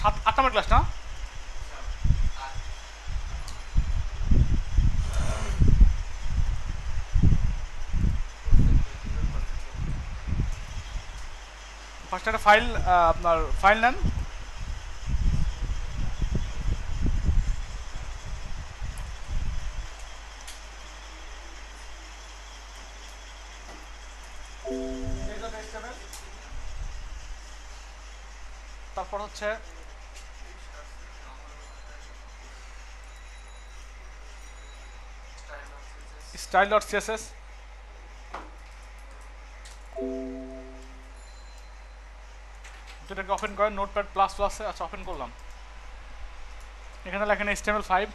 সাত আট নম্বর ক্লাস না? ফার্স্ট একটা ফাইল আপনার ফাইল নেন। তারপর হচ্ছে সিএসএস যেটাকে ওপেন করেন নোটপ্যাড প্লাস প্লাসে আচ্ছা ওপেন করলাম। এখানে লেখেন এইচটিএমএল ফাইভ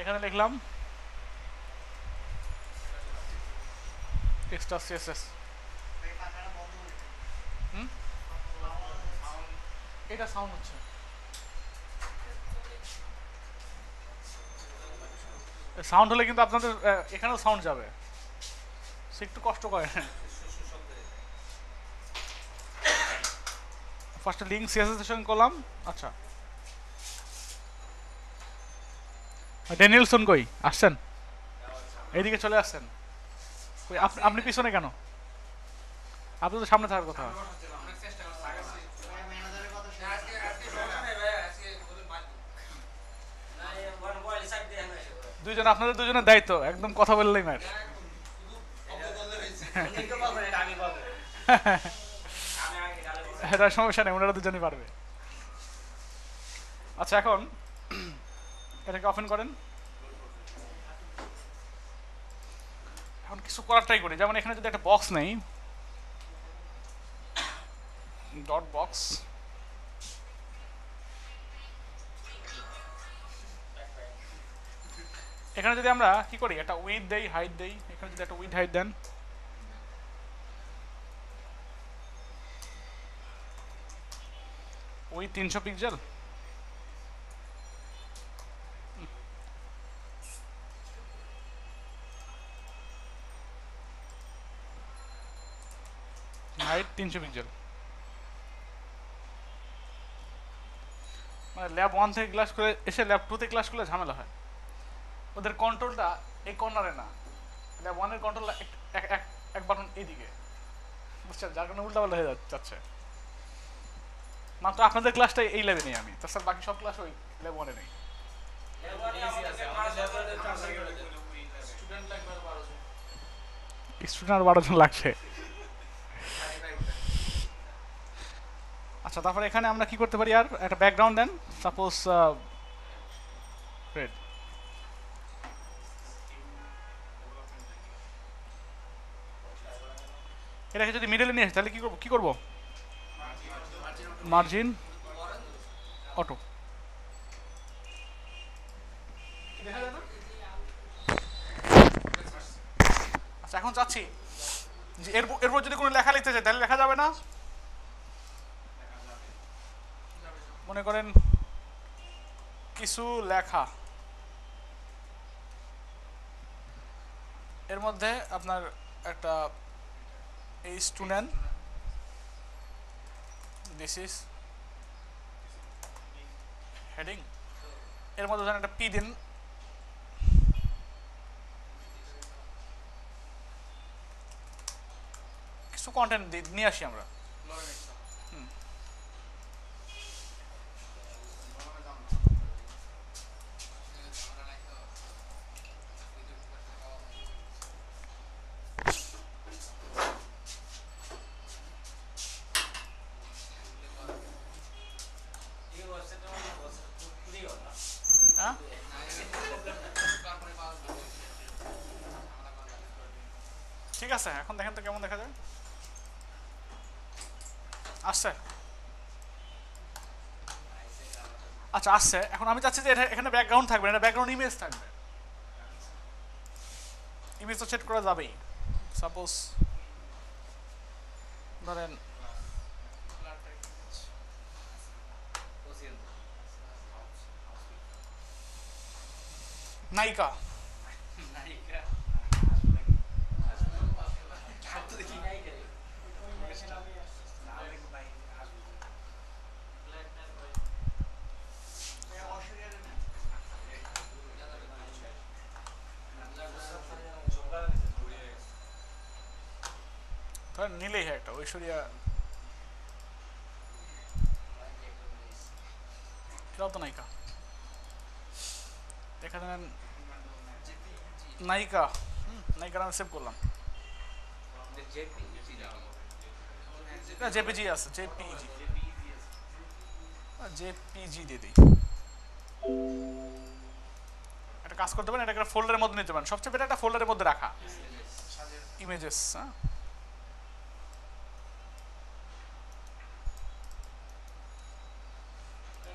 এখানে লিখলাম এক্সট্রা সিএসএস এটা সাউন্ড হচ্ছে। সাউন্ড হলে কিন্তু আপনাদের এখানেও সাউন্ড যাবে। সে একটু কষ্ট করে। ফার্স্টে লিঙ্ক সিএসএস সঙ্গে করলাম। আচ্ছা। ড্যানিয়েলসন কই? আসছেন? এইদিকে চলে আসছেন। আপনি পিছনে কেন? আপনি তো সামনে থাকার কথা। দুইজন, আপনাদের দুজনের দায়িত্ব, একদম কথা বললেই ম্যাচ এটা সমস্যা নেই, ওনারা দুজনই পারবে। আচ্ছা এখন এটাকে ওপেন করেন। এখন কিছু করার ট্রাই করি। যেমন এখানে যদি একটা বক্স নেই ডট বক্স এখানে যদি আমরা কি করি, একটা উইথ দেই হাইট দেই, এখানে যদি একটা উইথ হাইট দেন। ওই তিনশো পিক্সেল হাইট তিনশো পিক্সেল মানে ল্যাব ওয়ান থেকে ক্লাস করে, এসে ল্যাব টুতে ক্লাস করলে ঝামেলা হয়। ওদের কন্ট্রোলটা এই কর্নারে না। ল্যাব ওয়ানের কন্ট্রোল এক বাটন এইদিকে। বুঝছেন? যার কারণে উল্টাপাল্টা হয়ে যাচ্ছে মাত্র আপনাদের ক্লাসটা এই ল্যাবে নেই আমি। তাছাড়া বাকি সব ক্লাস ওই ল্যাব ওয়ানে নেই। স্টুডেন্ট আর বারো লাগছে আচ্ছা তারপরে এখানে আমরা কি করতে পারি আর? একটা ব্যাকগ্রাউন্ড দেন। সাপোজ রেড এটাকে যদি মিডলে নিয়ে আসি, তাহলে কি করব? কী করব? মার্জিন অটো আচ্ছা এখন চাচ্ছি যে এর এরপর যদি কোনো লেখা লিখতে চাই, তাহলে লেখা যাবে না? মনে করেন কিছু লেখা। এর মধ্যে আপনার একটা স্টুডেন্ট দিস ইজ হেডিং এর মধ্যে ধরেন একটা পি দিন। কিছু কন্টেন্ট নিয়ে আসি আমরা। আছে, এখন দেখেন তো কেমন দেখা যায়। আসছে। আচ্ছা আসছে। এখন আমি চাচ্ছি যে এটা- এখানে ব্যাকগ্রাউন্ড থাকবে, এটা ব্যাকগ্রাউন্ড ইমেজ থাকবে। ইমেজ তো সেট করা যাবেই। সাপোজ ধরেন নায়িকা। নিলেই হয় একটা ঐশ্বরিয়া। এটাও তো নায়িকা। এখানে নায়িকা। হুম, নায়িকার আমি সেভ করলাম। জেপিজি আছে জেপিজি। জেপিজি দিয়ে দিই। একটা কাজ করতে পারেন এটা একটা ফোল্ডারের মধ্যে নিতে পারেন। সবচেয়ে বেটার একটা ফোল্ডারের মধ্যে রাখা। ইমেজেস হ্যাঁ?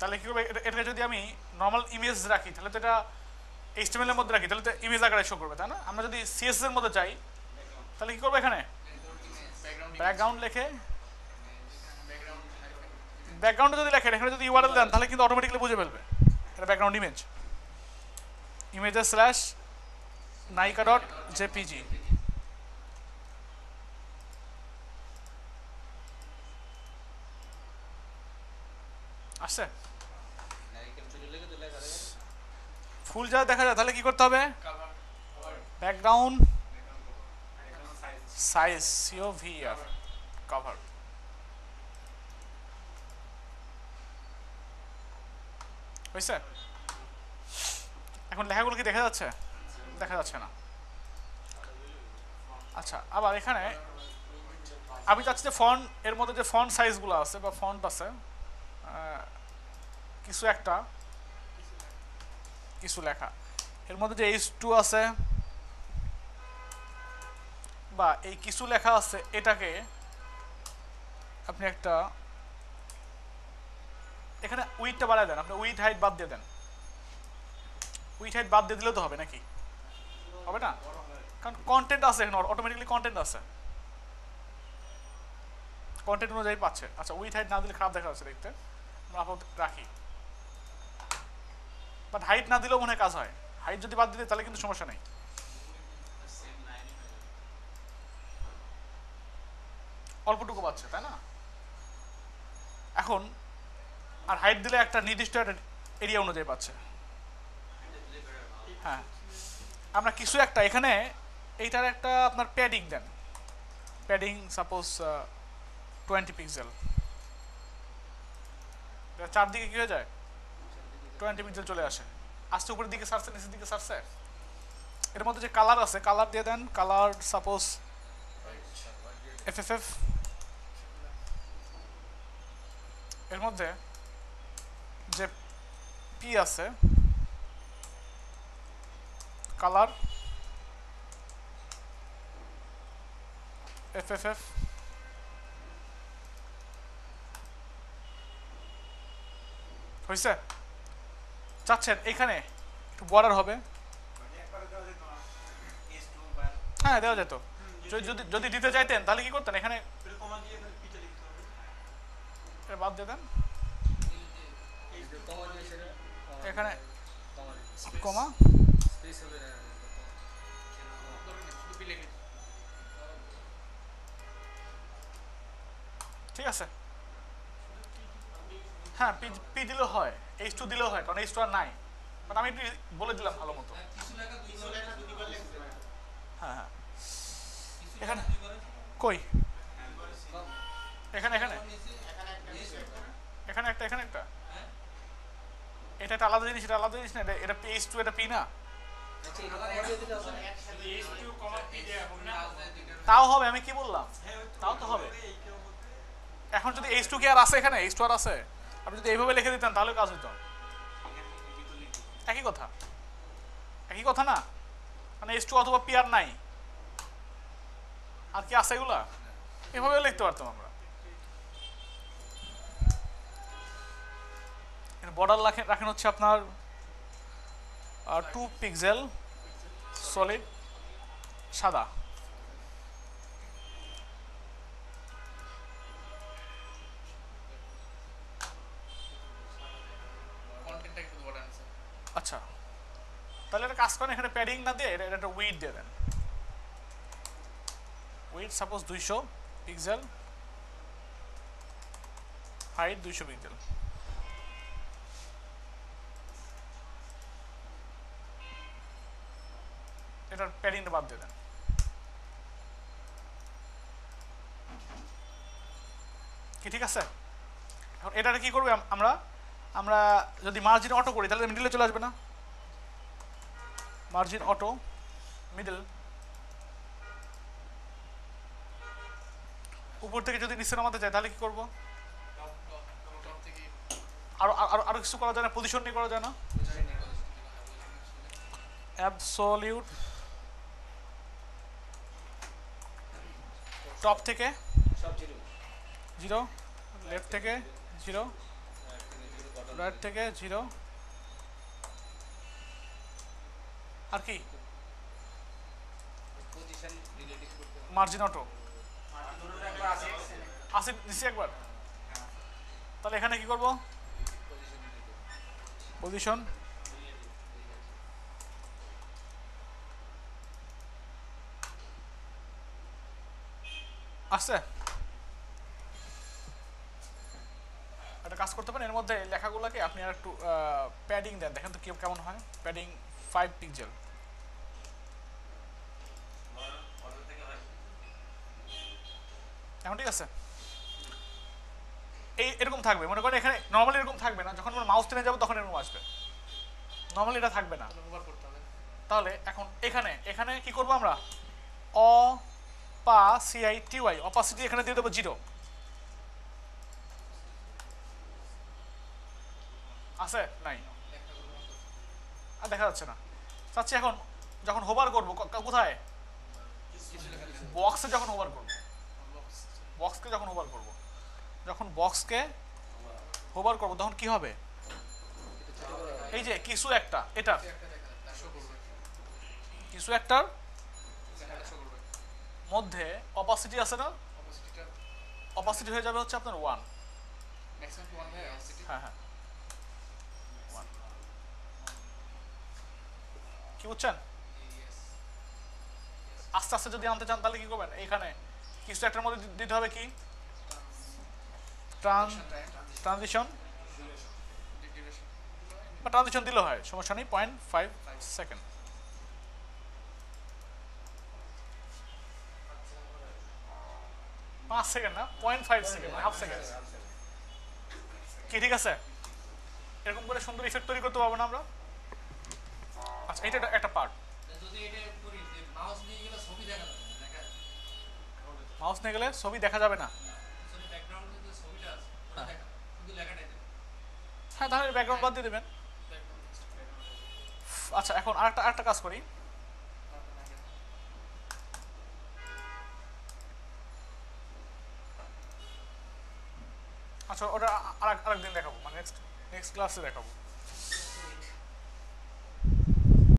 তাহলে কি করবে? এটা- এটাকে যদি আমি নর্মাল ইমেজ রাখি, তাহলে তো এটা এইচটিএমএল এর মধ্যে রাখি, তাহলে তো ইমেজ আকারে শো করবে, তাই না? আমরা যদি সিএসএস এর মধ্যে চাই, তাহলে কি করব এখানে? ব্যাকগ্রাউন্ড লেখে। ব্যাকগ্রাউন্ডে যদি লেখেন, এখানে যদি ইউআরএল দেন, তাহলে কিন্তু অটোমেটিক্যালি বুঝে ফেলবে। এটা ব্যাকগ্রাউন্ড ইমেজ ইমেজেস স্ল্যাশ নাইকা ডট জেপিজি আসছে? ফুল যা দেখা যায়, তাহলে কি করতে হবে? ব্যাকগ্রাউন্ড সাইজ সিও ভি আর কভার হয়েছে? এখন লেখাগুলো কি দেখা যাচ্ছে? দেখা যাচ্ছে না। আচ্ছা আবার এখানে আমি চাচ্ছি যে ফন্ট এর মধ্যে যে ফন্ট সাইজগুলো আছে বা ফন্ট আছে কিছু একটা কিছু লেখা। এর মধ্যে যে এইচ টু আছে, বা এই কিছু লেখা আছে, এটাকে আপনি একটা, এখানে উইথটা বাড়ায় দেন, আপনি উইথ হাইট বাদ দিয়ে দেন। উইথ হাইট বাদ দিয়ে দিলেও তো হবে নাকি? হবে না? কারণ কন্টেন্ট আছে এখানে অটোমেটিকলি কন্টেন্ট আছে। কন্টেন্ট অনুযায়ী পাচ্ছে। আচ্ছা উইথ হাইট না দিলে খারাপ দেখা যাচ্ছে দেখতে। আমরা আপাতত রাখি। বাট হাইট না দিলেও মনে হয় কাজ হয়। হাইট যদি বাদ দিলে তাহলে কিন্তু সমস্যা নেই। অল্পটুকু পাচ্ছে তাই না? এখন, আর হাইট দিলে একটা নির্দিষ্ট এরিয়া অনুযায়ী পাচ্ছে হ্যাঁ। আমরা কিছু একটা, এখানে এইটার একটা আপনার প্যাডিং দেন। প্যাডিং সাপোজ টোয়েন্টি পিক্সেল চারদিকে কি হয়ে যায়? টোয়েন্টি পিক্সেল চলে আসে। আসতে উপরের দিকে সারছে, নিচের দিকে সারছে। এর মধ্যে যে কালার আছে কালার দিয়ে দেন। Colour suppose F F F এর মধ্যে যে পি আছে কালার এফ এফ এফ হয়েছে চাচ্ছেন এখানে, একটু বর্ডার হবে। হ্যাঁ দেওয়া যেত। যদি- যদি দিতে চাইতেন, তাহলে কি করতেন? এখানে বাদ দিয়ে দেন। এখানে কমা। ঠিক আছে। হ্যাঁ পি পি দিলেও হয়। এইচ টু দিলেও হয়, কারণ এইচ টু আর নাই। মানে আমি একটু বলে দিলাম ভালো মতো। হ্যাঁ হ্যাঁ। এখানে। কই? এখানে এখানে। এখানে একটা এখানে একটা। এটা একটা আলাদা জিনিস, এটা আলাদা জিনিস না, এটা এটা এইচ টু এটা পি না। তাও হবে, আমি কি বললাম? তাও তো হবে। এখন যদি এইচ টু কি আর আছে এখানে? এইচ টু আর আছে? আপনি যদি এইভাবে লিখে দিতেন, তাহলে কাজ হতো একই কথা। একই কথা না? মানে এইচ টু অথবা পিয়ার নাই? আর কি আছে এগুলা? এভাবে লিখতে পারতাম আমরা। বর্ডার রাখেন রাখেন হচ্ছে আপনার টু পিক্সেল সলিড সাদা আচ্ছা তাহলে একটা কাজ করেন এখানে প্যাডিং না দিয়ে এটা একটা উইড দিয়ে দেন। উইড সাপোজ দুইশো পিক্সেল হাইট দুইশো পিক্সেল এটার প্যাডিংটা বাদ দিয়ে দেন। কি, ঠিক আছে? এখন কি করবে আমরা আমরা যদি মার্জিন অটো করি, তাহলে মিডিলে চলে আসবে না? মার্জিন অটো মিডল উপর থেকে যদি নিচে নামাতে চাই তাহলে কি করব? আরও আরও আরও কিছু করা যায় না পজিশন নিয়ে করা যায় না। অ্যাবসলিউট টপ থেকে। জিরো লেফট থেকে। জিরো রাইট থেকে। জিরো আর কি? মার্জিন অটো আসি। নিচে একবার। তাহলে এখানে কি করব? পজিশন আসছে? একটা কাজ করতে পারেন এর মধ্যে লেখাগুলোকে আপনি আর একটু প্যাডিং দেন। দেখেন তো কেমন হয়? প্যাডিং ফাইভ পিক্সেল এখন ঠিক আছে? এই এরকম থাকবে। মনে করেন এখানে নর্মালি এরকম থাকবে না। যখন আমরা মাউস টেনে যাব তখন এরকম আসবে। নর্মালি এটা থাকবে না। তাহলে এখন এখানে এখানে কি করব আমরা? অ পা সিআই টিওয়াই অপাসিটি এখানে দিয়ে দেবো জিরো। আছে? নাই। আর দেখা যাচ্ছে না। চাচ্ছি এখন যখন হোভার করব কোথায়? বক্সে যখন হোভার করব। বক্সকে যখন হোভার করব, যখন বক্সকে হোভার করব, তখন কি হবে? এই যে কিছু একটা এটা কিছু একটার মধ্যে অপাসিটি আছে না? অপাসিটি হয়ে যাবে হচ্ছে আপনার ওয়ান হ্যাঁ হ্যাঁ. কি বুঝছেন? আস্তে আস্তে যদি আনতে চান, তাহলে কি করবেন? এইখানে কিছু একটার মধ্যে দিতে হবে কি? ট্রান ট্রানজিশন বা ট্রানজিশন দিলে হয়, সমস্যা নেই পয়েন্ট ফাইভ সেকেন্ড পাঁচ সেকেন্ড না point five second half second কি, ঠিক আছে? এরকম করে সুন্দর ইফেক্ট তৈরি করতে পারব না আমরা। আচ্ছা এটা একটা- একটা পার্ট যদি এটা করি মাউস নিয়ে গেলে ছবি দেখা যাবে না দেখা মাউস নিয়ে গেলে ছবি দেখা যাবে না। হ্যাঁ তাহলে ব্যাকগ্রাউন্ড বাদ দিয়ে দেবেন। আচ্ছা এখন আরেকটা আরেকটা কাজ করি। আচ্ছা ওটা আর আরেকদিন দেখাবো মানে নেক্সট নেক্সট ক্লাসে দেখাবো।